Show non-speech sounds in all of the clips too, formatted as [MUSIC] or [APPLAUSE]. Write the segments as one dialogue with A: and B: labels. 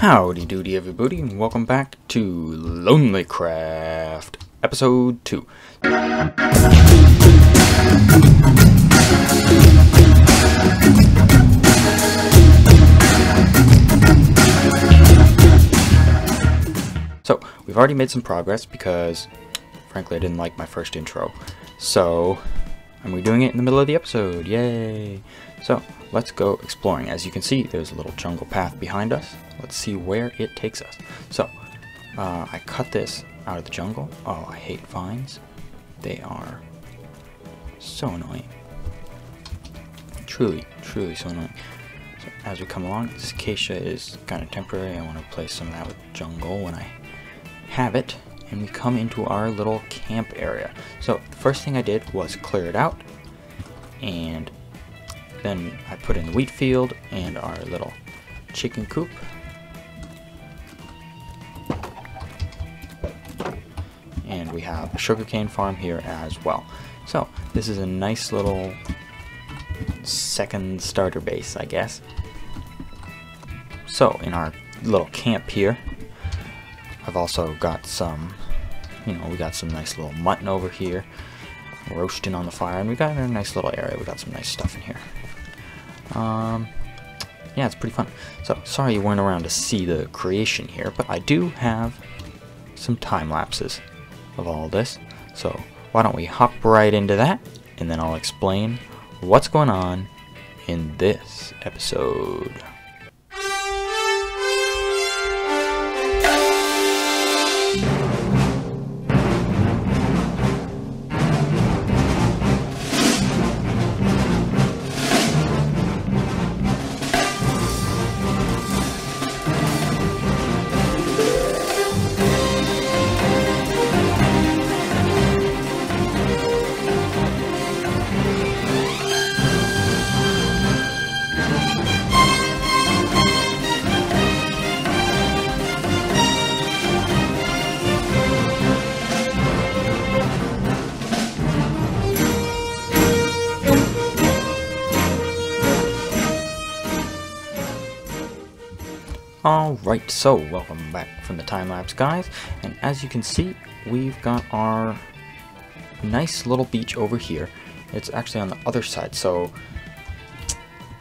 A: Howdy doody everybody and welcome back to Lonely Craft episode 2. So, we've already made some progress because frankly I didn't like my first intro. So, I'm redoing it in the middle of the episode. Yay! So, let's go exploring. As you can see, there's a little jungle path behind us. Let's see where it takes us. So, uh, I cut this out of the jungle. Oh, I hate vines. They are so annoying. Truly, truly so annoying. So, as we come along, this acacia is kind of temporary. I want to place some of that with jungle when I have it. And we come into our little camp area. So, the first thing I did was clear it out. And then I put in the wheat field and our little chicken coop. And we have a sugarcane farm here as well. So this is a nice little second starter base, I guess. So in our little camp here, I've also got some, you know, we got some nice little mutton over here roasting on the fire, and we got a nice little area. We got some nice stuff in here. Um, yeah, it's pretty fun. So, sorry you weren't around to see the creation here, but I do have some time lapses of all this. So, why don't we hop right into that, and then I'll explain what's going on in this episode. Alright, so welcome back from the time lapse, guys. And as you can see, we've got our nice little beach over here. It's actually on the other side, so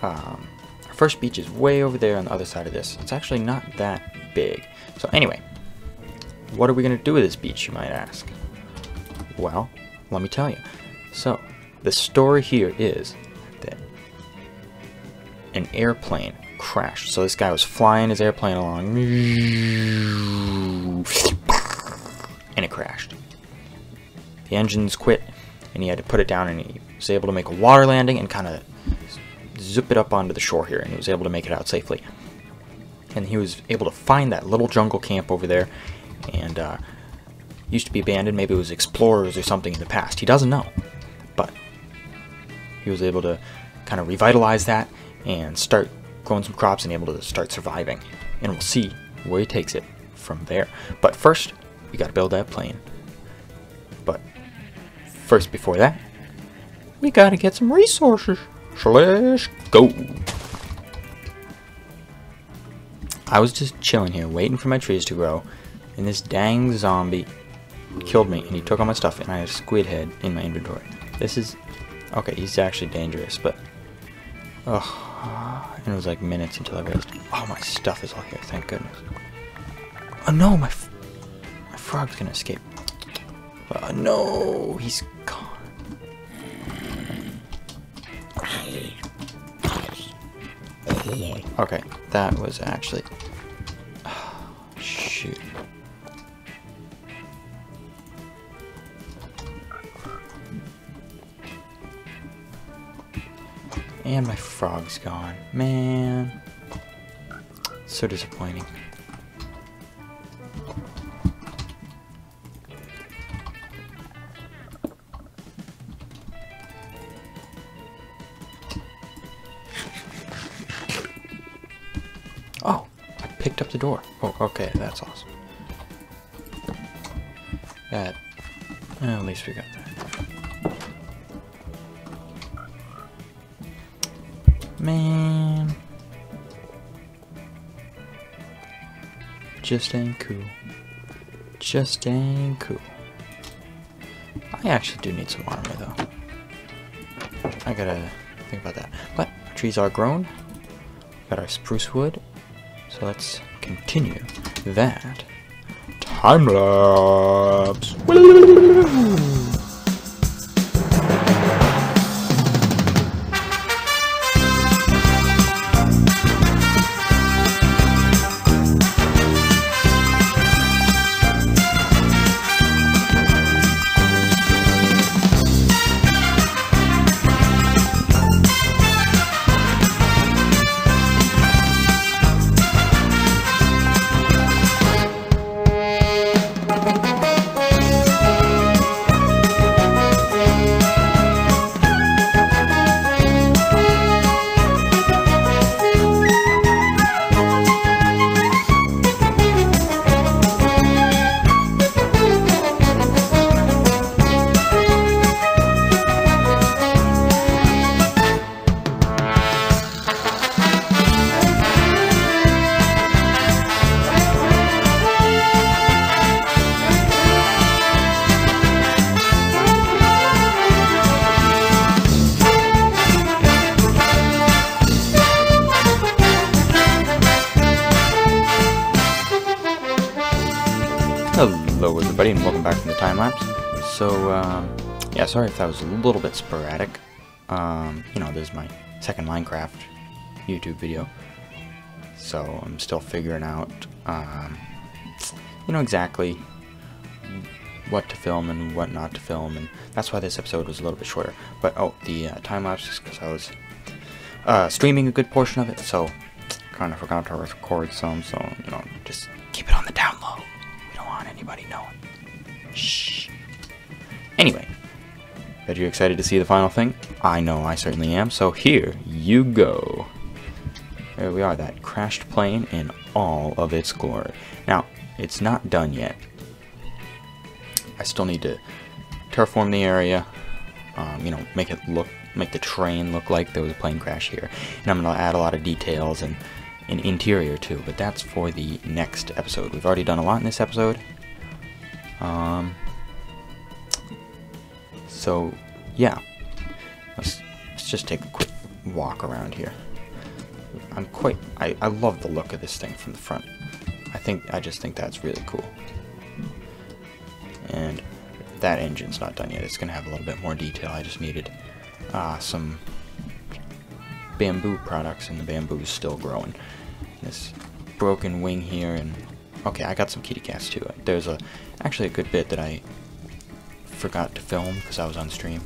A: um, our first beach is way over there on the other side of this. It's actually not that big. So anyway, what are we going to do with this beach, you might ask? Well, let me tell you. So, the story here is that an airplane crashed. So this guy was flying his airplane along, and it crashed. The engines quit, and he had to put it down, and he was able to make a water landing and kind of zip it up onto the shore here, and he was able to make it out safely. And he was able to find that little jungle camp over there, and uh, used to be abandoned. Maybe it was explorers or something in the past. He doesn't know, but he was able to kind of revitalize that and start growing some crops and able to start surviving. And we'll see where he takes it from there. But first, we gotta build that plane. But first, before that, we gotta get some resources. So let's go. I was just chilling here, waiting for my trees to grow, and this dang zombie killed me, and he took all my stuff, and I have squid head in my inventory. This is... Okay, he's actually dangerous, but... Ugh. And it was like minutes until I realized, oh, my stuff is all here, thank goodness. Oh no, my, my frog's gonna escape. Oh no, he's gone. Okay, that was actually... And my frog's gone. Man. So disappointing. Oh, I picked up the door. Oh, okay, that's awesome. That, at least we got that. Man. Just ain't cool. Just ain't cool. I actually do need some armor though. I gotta think about that. But trees are grown. Got our spruce wood. So let's continue that time lapse. Everybody and welcome back from the time lapse. So um, yeah, sorry if that was a little bit sporadic. Um, you know, this is my second Minecraft YouTube video, so I'm still figuring out, um, you know, exactly what to film and what not to film, and that's why this episode was a little bit shorter. But oh, the uh, time lapse is because I was uh, streaming a good portion of it, so kind of forgot to record some. So you know, just keep it on the down anybody knowing. Shh. Anyway, bet you're excited to see the final thing? I know I certainly am, so here you go. There we are, that crashed plane in all of its glory. Now, it's not done yet. I still need to terraform the area, um, you know, make it look, make the train look like there was a plane crash here. And I'm going to add a lot of details and an interior too, but that's for the next episode. We've already done a lot in this episode. Um, so, yeah. Let's, let's just take a quick walk around here. I'm quite... I, I love the look of this thing from the front. I think... I just think that's really cool. And that engine's not done yet. It's going to have a little bit more detail. I just needed uh, some bamboo products, and the bamboo is still growing this broken wing here, and okay, I got some kitty cats too. There's a actually a good bit that I forgot to film because I was on stream,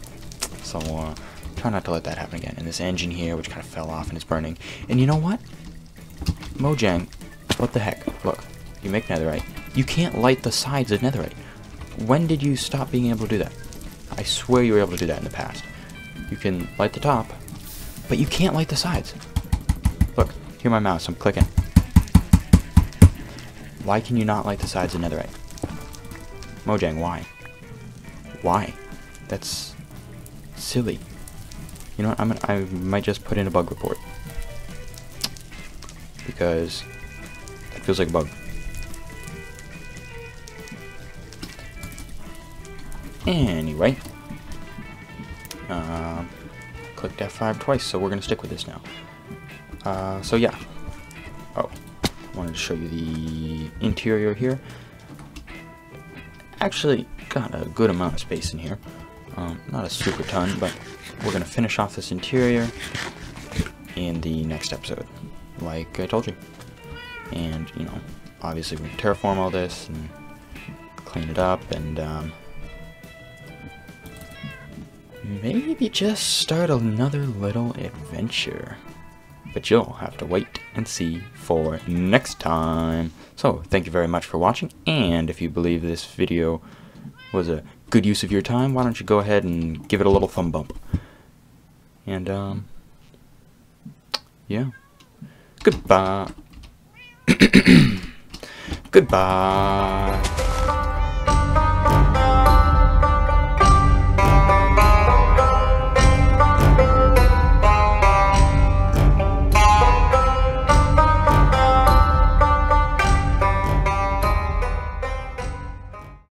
A: so uh, try not to let that happen again. And this engine here, which kind of fell off and is burning. And you know what, Mojang, what the heck? Look, you make netherite. You can't light the sides of netherite. When did you stop being able to do that? I swear you were able to do that in the past. You can light the top, but you can't light the sides. Look, hear my mouse, I'm clicking. Why can you not light the sides of netherite? Mojang, why? Why? That's silly. You know what, I'm I might just put in a bug report. Because that feels like a bug. Anyway. Um, clicked F5 twice, so we're going to stick with this now. Uh, so yeah. To show you the interior here. Actually, got a good amount of space in here. Um, not a super ton, but we're going to finish off this interior in the next episode, like I told you. And, you know, obviously we can terraform all this and clean it up and um, maybe just start another little adventure but you'll have to wait and see for next time. So, thank you very much for watching, and if you believe this video was a good use of your time, why don't you go ahead and give it a little thumb bump. And, um, yeah. Goodbye. [COUGHS] Goodbye.